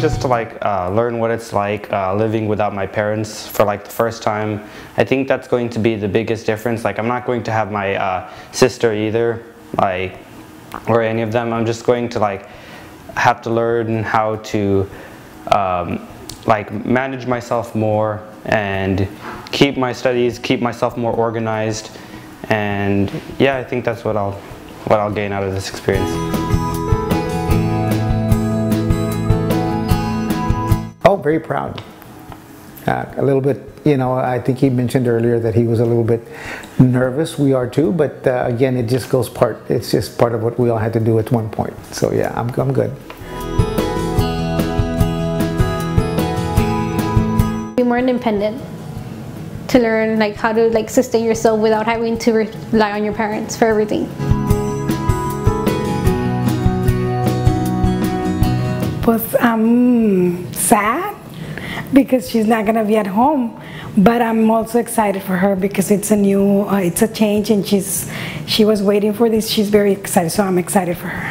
just to like uh, learn what it's like uh, living without my parents for like the first time. I think that's going to be the biggest difference. Like I'm not going to have my uh, sister either, like or any of them. I'm just going to like have to learn how to um, like manage myself more and keep my studies, keep myself more organized, and yeah, I think that's what I'll what I'll gain out of this experience. Oh, very proud. Uh, a little bit, you know, I think he mentioned earlier that he was a little bit nervous. We are too, but uh, again, it just goes part, it's just part of what we all had to do at one point. So yeah, I'm, I'm good. Be more independent to learn like how to like sustain yourself without having to rely on your parents for everything. Pues I'm sad because she's not gonna be at home, but I'm also excited for her because it's a new, uh, it's a change, and she's she was waiting for this. She's very excited, so I'm excited for her.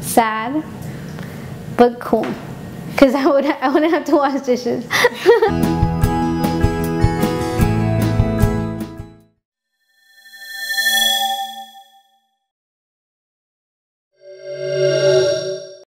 Sad, but cool, because I would I wouldn't have to wash dishes.